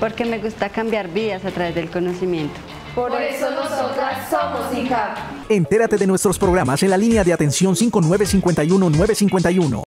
Porque me gusta cambiar vidas a través del conocimiento. Por eso nosotras somos ICAP. Entérate de nuestros programas en la línea de atención 5951-951.